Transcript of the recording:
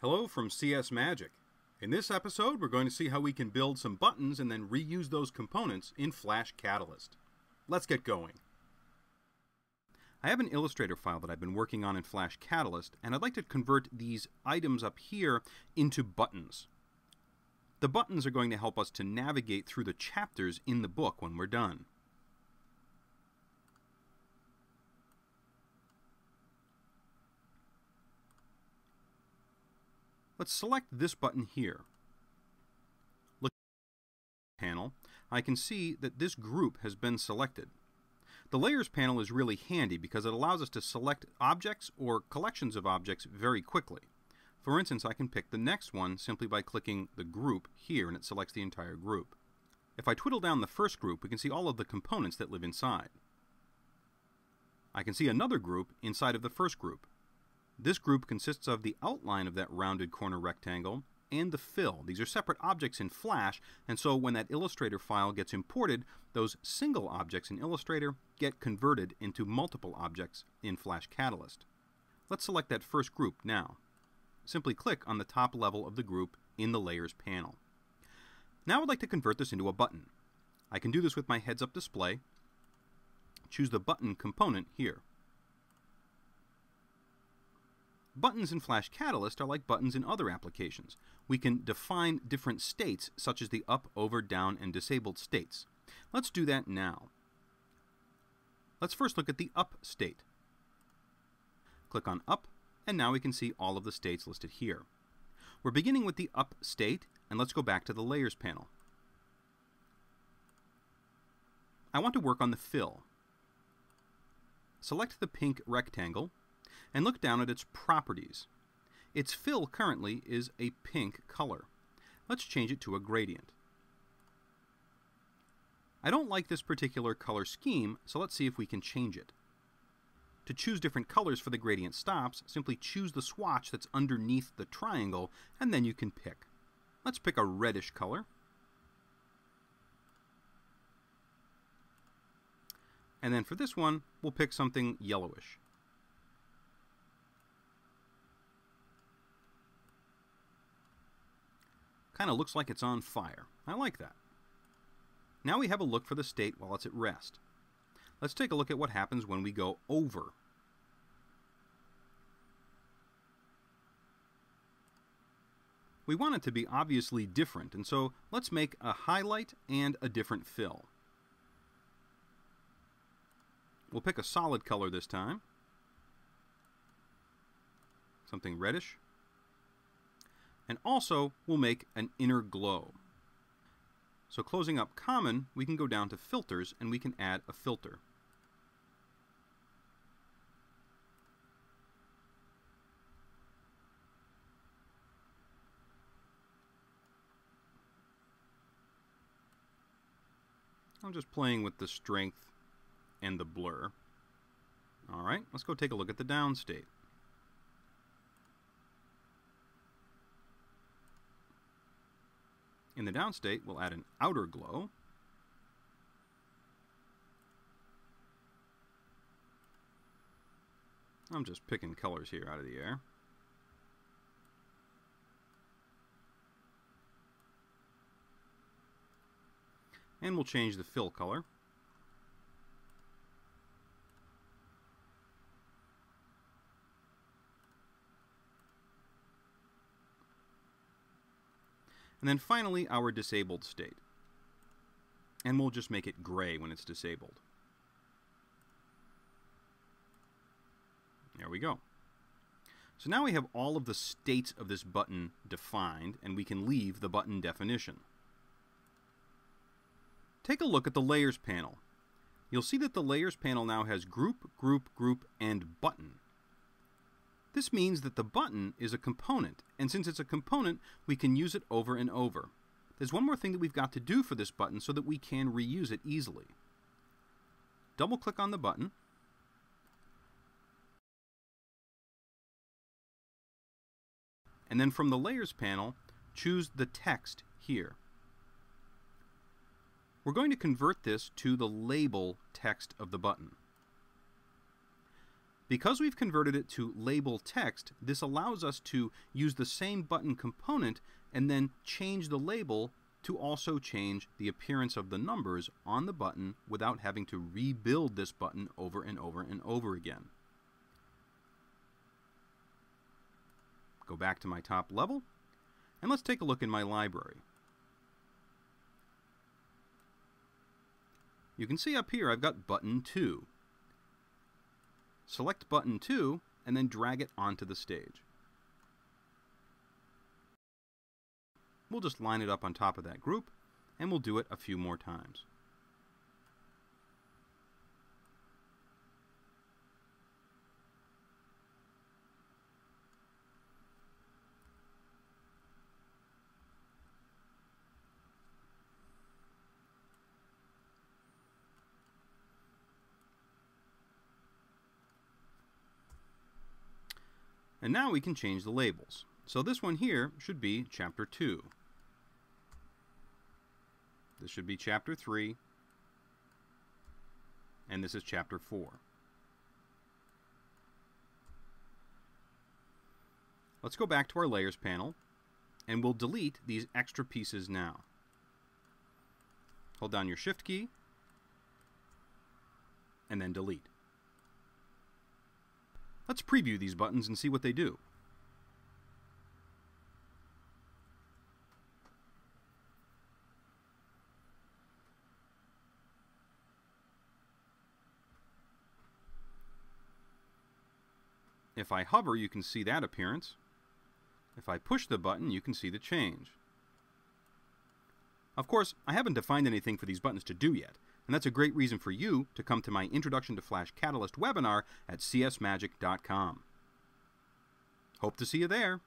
Hello from CS Magic. In this episode, we're going to see how we can build some buttons and then reuse those components in Flash Catalyst. Let's get going. I have an Illustrator file that I've been working on in Flash Catalyst, and I'd like to convert these items up here into buttons. The buttons are going to help us to navigate through the chapters in the book when we're done. Let's select this button here. Panel, I can see that this group has been selected. The Layers panel is really handy because it allows us to select objects or collections of objects very quickly. For instance, I can pick the next one simply by clicking the group here and it selects the entire group. If I twiddle down the first group, we can see all of the components that live inside. I can see another group inside of the first group. This group consists of the outline of that rounded corner rectangle and the fill. These are separate objects in Flash, and so when that Illustrator file gets imported, those single objects in Illustrator get converted into multiple objects in Flash Catalyst. Let's select that first group now. Simply click on the top level of the group in the Layers panel. Now I'd like to convert this into a button. I can do this with my heads-up display. Choose the button component here. Buttons in Flash Catalyst are like buttons in other applications. We can define different states, such as the up, over, down, and disabled states. Let's do that now. Let's first look at the up state. Click on up, and now we can see all of the states listed here. We're beginning with the up state, and let's go back to the Layers panel. I want to work on the fill. Select the pink rectangle and look down at its properties. Its fill currently is a pink color. Let's change it to a gradient. I don't like this particular color scheme, so let's see if we can change it. To choose different colors for the gradient stops, simply choose the swatch that's underneath the triangle, and then you can pick. Let's pick a reddish color. And then for this one, we'll pick something yellowish. Kind of looks like it's on fire. I like that. Now we have a look for the state while it's at rest. Let's take a look at what happens when we go over. We want it to be obviously different, and so let's make a highlight and a different fill. We'll pick a solid color this time. Something reddish and also we'll make an inner glow. So closing up common, we can go down to filters and we can add a filter. I'm just playing with the strength and the blur. Alright, let's go take a look at the down state. In the down state, we'll add an outer glow. I'm just picking colors here out of the air. And we'll change the fill color. And then finally, our disabled state. And we'll just make it gray when it's disabled. There we go. So now we have all of the states of this button defined, and we can leave the button definition. Take a look at the Layers panel. You'll see that the Layers panel now has Group, Group, Group, and Button. This means that the button is a component, and since it's a component, we can use it over and over. There's one more thing that we've got to do for this button so that we can reuse it easily. Double click on the button, and then from the Layers panel, choose the text here. We're going to convert this to the label text of the button. Because we've converted it to label text, this allows us to use the same button component and then change the label to also change the appearance of the numbers on the button without having to rebuild this button over and over and over again. Go back to my top level, and let's take a look in my library. You can see up here I've got button 2. Select button 2 and then drag it onto the stage. We'll just line it up on top of that group and we'll do it a few more times. And now we can change the labels. So this one here should be Chapter 2. This should be Chapter 3. And this is Chapter 4. Let's go back to our Layers panel, and we'll delete these extra pieces now. Hold down your Shift key, and then delete. Let's preview these buttons and see what they do. If I hover, you can see that appearance. If I push the button, you can see the change. Of course, I haven't defined anything for these buttons to do yet, and that's a great reason for you to come to my Introduction to Flash Catalyst webinar at csmagic.com. Hope to see you there.